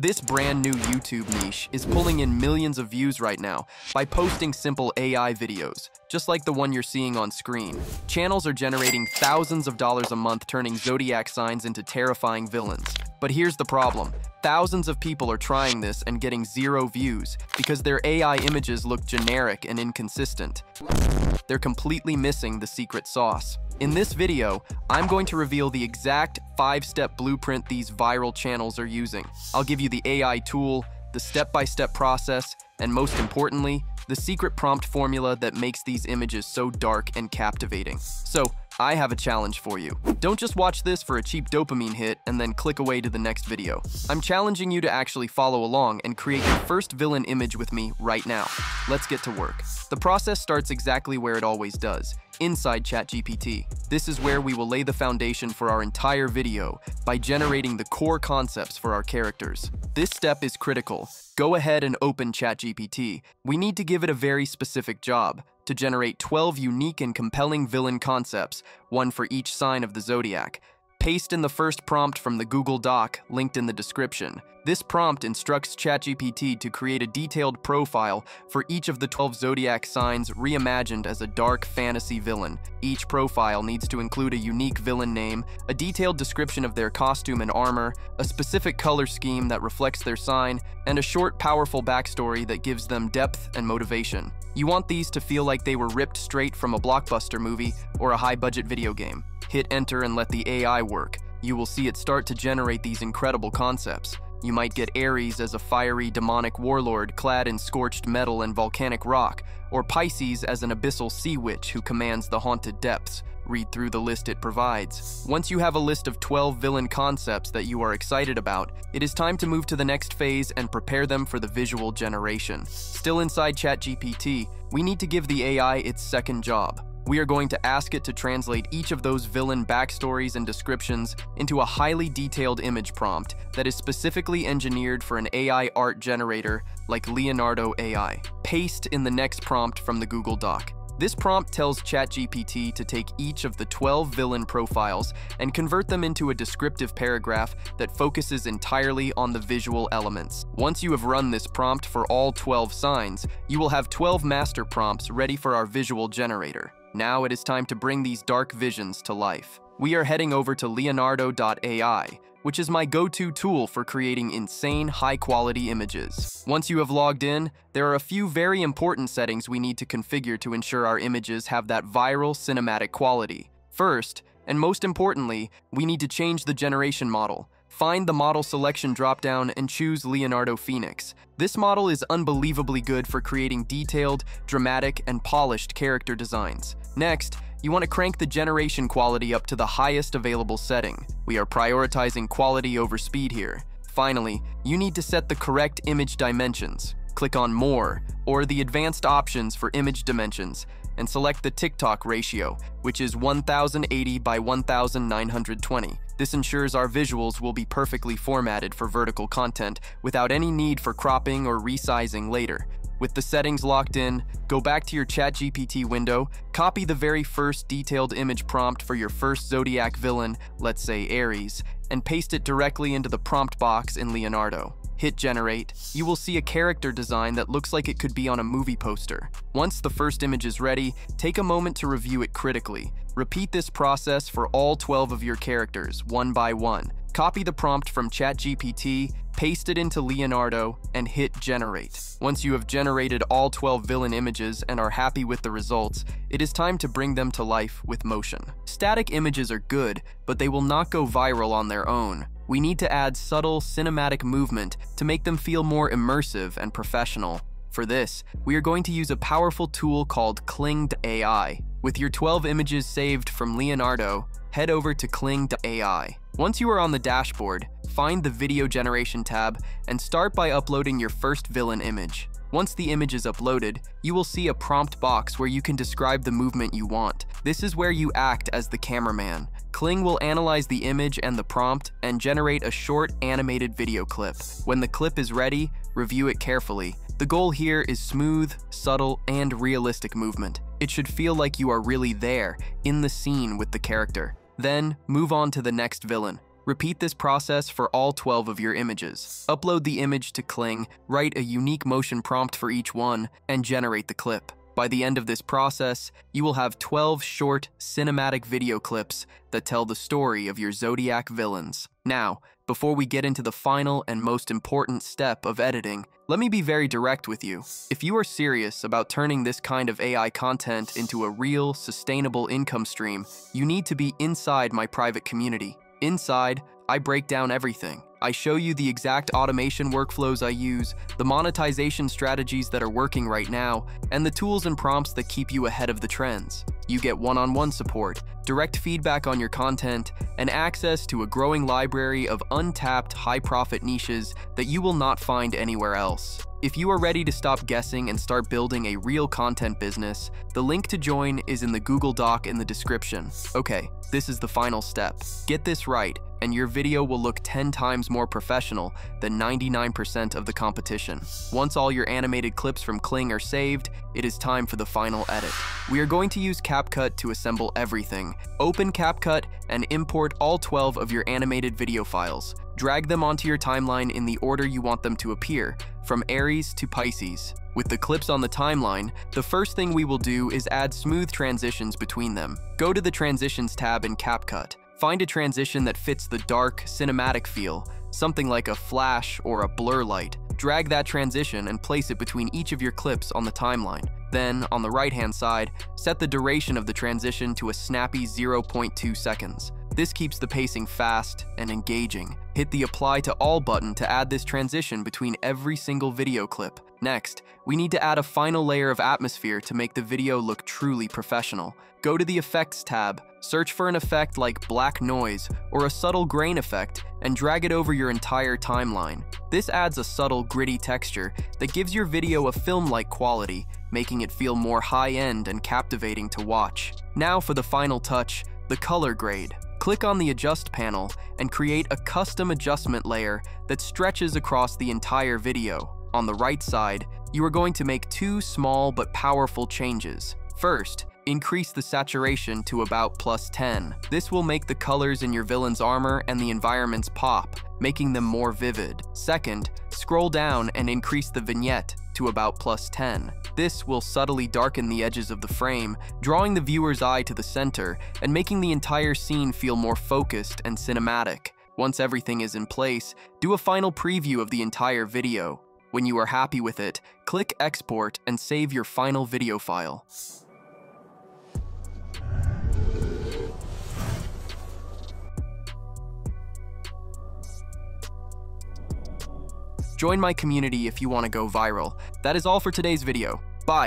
This brand new YouTube niche is pulling in millions of views right now by posting simple AI videos, just like the one you're seeing on screen. Channels are generating thousands of dollars a month turning zodiac signs into terrifying villains. But here's the problem. Thousands of people are trying this and getting zero views because their AI images look generic and inconsistent. They're completely missing the secret sauce. In this video, I'm going to reveal the exact five-step blueprint these viral channels are using. I'll give you the AI tool, the step-by-step process, and most importantly, the secret prompt formula that makes these images so dark and captivating. So, I have a challenge for you. Don't just watch this for a cheap dopamine hit and then click away to the next video. I'm challenging you to actually follow along and create your first villain image with me right now. Let's get to work. The process starts exactly where it always does, inside ChatGPT. This is where we will lay the foundation for our entire video by generating the core concepts for our characters. This step is critical. Go ahead and open ChatGPT. We need to give it a very specific job to generate 12 unique and compelling villain concepts, one for each sign of the zodiac. Paste in the first prompt from the Google Doc linked in the description. This prompt instructs ChatGPT to create a detailed profile for each of the 12 zodiac signs reimagined as a dark fantasy villain. Each profile needs to include a unique villain name, a detailed description of their costume and armor, a specific color scheme that reflects their sign, and a short, powerful backstory that gives them depth and motivation. You want these to feel like they were ripped straight from a blockbuster movie or a high-budget video game. Hit enter and let the AI work. You will see it start to generate these incredible concepts. You might get Aries as a fiery demonic warlord clad in scorched metal and volcanic rock, or Pisces as an abyssal sea witch who commands the haunted depths. Read through the list it provides. Once you have a list of 12 villain concepts that you are excited about, it is time to move to the next phase and prepare them for the visual generation. Still inside ChatGPT, we need to give the AI its second job. We are going to ask it to translate each of those villain backstories and descriptions into a highly detailed image prompt that is specifically engineered for an AI art generator like Leonardo AI. Paste in the next prompt from the Google Doc. This prompt tells ChatGPT to take each of the 12 villain profiles and convert them into a descriptive paragraph that focuses entirely on the visual elements. Once you have run this prompt for all 12 signs, you will have 12 master prompts ready for our visual generator. Now it is time to bring these dark visions to life. We are heading over to leonardo.ai, which is my go-to tool for creating insane high-quality images. Once you have logged in, there are a few very important settings we need to configure to ensure our images have that viral cinematic quality. First, and most importantly, we need to change the generation model. Find the model selection dropdown and choose Leonardo Phoenix. This model is unbelievably good for creating detailed, dramatic, and polished character designs. Next, you want to crank the generation quality up to the highest available setting. We are prioritizing quality over speed here. Finally, you need to set the correct image dimensions. Click on More, or the advanced options for image dimensions, and select the TikTok ratio, which is 1080 by 1920. This ensures our visuals will be perfectly formatted for vertical content without any need for cropping or resizing later. With the settings locked in, go back to your ChatGPT window, copy the very first detailed image prompt for your first zodiac villain, let's say Aries, and paste it directly into the prompt box in Leonardo. Hit generate, you will see a character design that looks like it could be on a movie poster. Once the first image is ready, take a moment to review it critically. Repeat this process for all 12 of your characters, one by one. Copy the prompt from ChatGPT, paste it into Leonardo, and hit generate. Once you have generated all 12 villain images and are happy with the results, it is time to bring them to life with motion. Static images are good, but they will not go viral on their own we need to add subtle cinematic movement to make them feel more immersive and professional. For this, we are going to use a powerful tool called Kling AI. With your 12 images saved from Leonardo, head over to Kling AI. Once you are on the dashboard, find the Video Generation tab and start by uploading your first villain image. Once the image is uploaded, you will see a prompt box where you can describe the movement you want. This is where you act as the cameraman. Kling will analyze the image and the prompt and generate a short animated video clip. When the clip is ready, review it carefully. The goal here is smooth, subtle, and realistic movement. It should feel like you are really there, in the scene with the character. Then, move on to the next villain. Repeat this process for all 12 of your images. Upload the image to Kling, write a unique motion prompt for each one, and generate the clip. By the end of this process, you will have 12 short, cinematic video clips that tell the story of your Zodiac villains. Now, before we get into the final and most important step of editing, let me be very direct with you. If you are serious about turning this kind of AI content into a real, sustainable income stream, you need to be inside my private community. Inside, I break down everything. I show you the exact automation workflows I use, the monetization strategies that are working right now, and the tools and prompts that keep you ahead of the trends. You get one-on-one -on -one support, direct feedback on your content, and access to a growing library of untapped high-profit niches that you will not find anywhere else. If you are ready to stop guessing and start building a real content business, the link to join is in the Google Doc in the description. Okay, this is the final step. Get this right, and your video will look 10 times more professional than 99% of the competition. Once all your animated clips from Kling are saved, it is time for the final edit. We are going to use CapCut to assemble everything. Open CapCut and import all 12 of your animated video files. Drag them onto your timeline in the order you want them to appear, from Aries to Pisces. With the clips on the timeline, the first thing we will do is add smooth transitions between them. Go to the Transitions tab in CapCut. Find a transition that fits the dark, cinematic feel, something like a flash or a blur light. Drag that transition and place it between each of your clips on the timeline. Then, on the right-hand side, set the duration of the transition to a snappy 0.2 seconds. This keeps the pacing fast and engaging. Hit the Apply to All button to add this transition between every single video clip. Next, we need to add a final layer of atmosphere to make the video look truly professional. Go to the Effects tab, search for an effect like black noise or a subtle grain effect, and drag it over your entire timeline. This adds a subtle, gritty texture that gives your video a film-like quality, making it feel more high-end and captivating to watch. Now for the final touch, the color grade. Click on the Adjust panel and create a custom adjustment layer that stretches across the entire video. On the right side, you are going to make two small but powerful changes. First, increase the saturation to about plus 10. This will make the colors in your villain's armor and the environments pop, making them more vivid. Second, scroll down and increase the vignette to about plus 10. This will subtly darken the edges of the frame, drawing the viewer's eye to the center and making the entire scene feel more focused and cinematic. Once everything is in place, do a final preview of the entire video. When you are happy with it, click Export and save your final video file. Join my community if you want to go viral. That is all for today's video. Bye!